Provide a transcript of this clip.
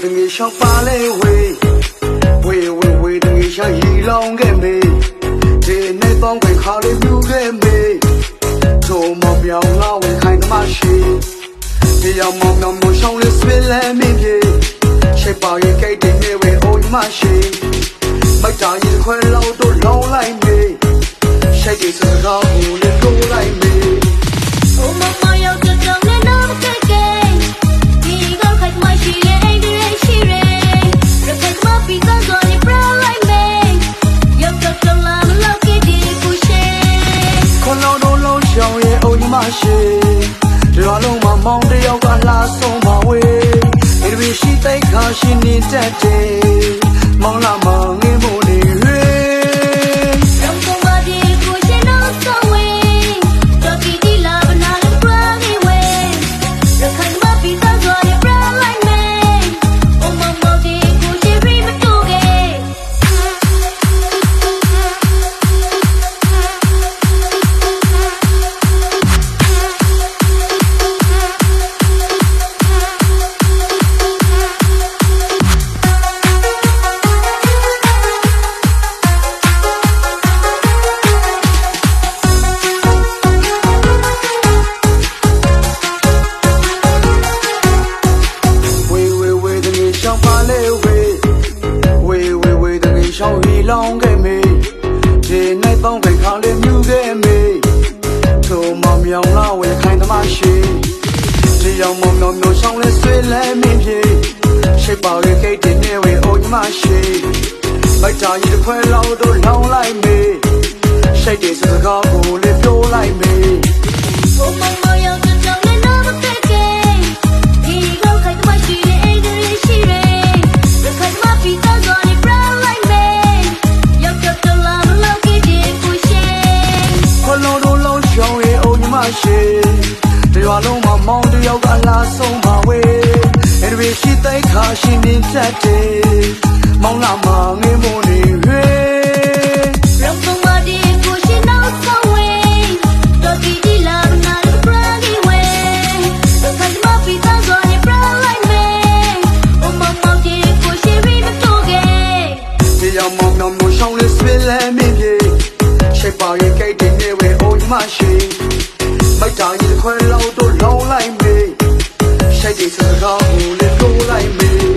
ရှောက်ပါလေဝေးဝေးဝေးဝေးတငယ်ရှာရီလောင်ခဲ့မေဒီနေ့ပေါင်းခွေခါလေးမြူခဲ့မေထုံမပြောင်းလာဝင်ခိုင်းသမရှိတရားမောင်မောင်မရှောင်းလေးဆွေးလဲမင်းပြေရှိပါရဲ့ကိတ်တင်နေဝေအိုးမရှိမိုက်တာရင်ခွဲလောက်တော့လောင်းလိုက်မေရှိတ်ဒီစကားကိုလည်း ရဲ့အုံညီမရှိဒီလိုလုံးမမောင်တယောက်ကလာဆုံးပါဝေးဒီလိုရှိတိုက်ခါရှိနေတတ်တယ် ဝေးတငယ်ရှောင်းဟီလောင်းခဲ့မေဒီနေ့ပေါင်းခိုင်ခါလေးမြူခဲ့မေထုံမမြောင်လာဝေခိုင်းသမရှိဒီရောက်မောင်မောင်မျိုးရှောင်းလေးဆွေးလဲမင်းပြေရှိပါရဲ့ကိတ်တင်နေဝေအိုညီမရှိမိုက်တာကြီးတစ်ခွဲလောက်တော့လောင်းလိုက်မေရှိတ်တဲ့စကားကိုလည်းပြောလိုက်မေ ရှောင်းရဲ့အုံညီမရှိတရွာလုံးမှာမောင်တယောက်ကလာဆုံးပါဝေးအဲ့ဒီရှိတိုက်ခါရှိနေတတ်တယ်မောင်လာမငင်းမို့နေရွေး From somebody who she မရှိမိုက်တာရင်ခွဲလောက်တော့လောင်းလိုက်မေးရှိုက်တဲ့စကားကိုလည်းလိုလိုက်မေး